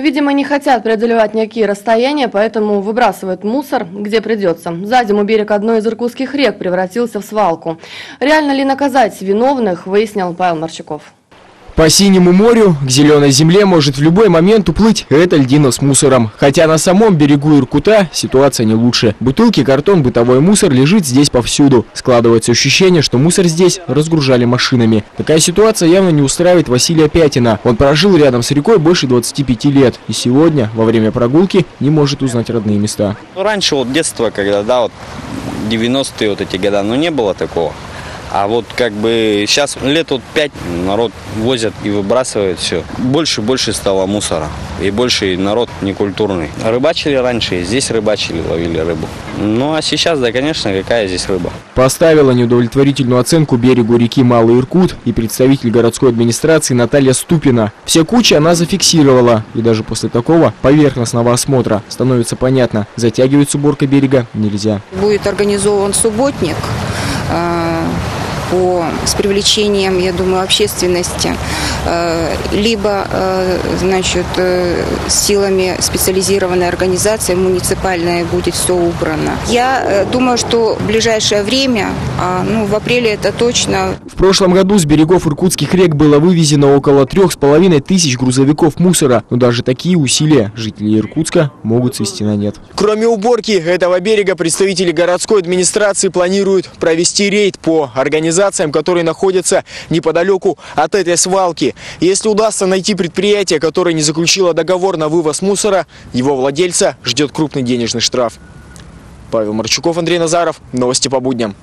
Видимо, не хотят преодолевать никакие расстояния, поэтому выбрасывают мусор, где придется. За зиму берег одной из иркутских рек превратился в свалку. Реально ли наказать виновных, выяснил Павел Марчуков. По синему морю к зеленой земле может в любой момент уплыть эта льдина с мусором. Хотя на самом берегу Иркута ситуация не лучше. Бутылки, картон, бытовой мусор лежит здесь повсюду. Складывается ощущение, что мусор здесь разгружали машинами. Такая ситуация явно не устраивает Василия Пятина. Он прожил рядом с рекой больше 25 лет. И сегодня, во время прогулки, не может узнать родные места. Ну, раньше вот детство, когда, да, вот 90-е вот эти года, ну не было такого. А вот как бы сейчас лет вот пять народ возят и выбрасывает все. Больше и больше стало мусора. И больше народ некультурный. Рыбачили раньше, здесь рыбачили, ловили рыбу. Ну а сейчас, да, конечно, какая здесь рыба. Поставила неудовлетворительную оценку берегу реки Малый Иркут и представитель городской администрации Наталья Ступина. Все кучи она зафиксировала. И даже после такого поверхностного осмотра становится понятно, затягивать с уборкой берега нельзя. Будет организован субботник э, по, с привлечением, я думаю, общественности, либо, э, значит, э, силами специализированной организации муниципальная будет все убрано. Я думаю, что в ближайшее время, а, ну, в апреле это точно. В прошлом году с берегов иркутских рек было вывезено около трех с половиной тысяч грузовиков мусора, но даже такие усилия жители Иркутска могут свести на нет. Кроме уборки этого берега, представители городской администрации планируют провести рейд по организациям, которые находятся неподалеку от этой свалки. Если удастся найти предприятие, которое не заключило договор на вывоз мусора, его владельца ждет крупный денежный штраф. Павел Марчуков, Андрей Назаров. Новости по будням.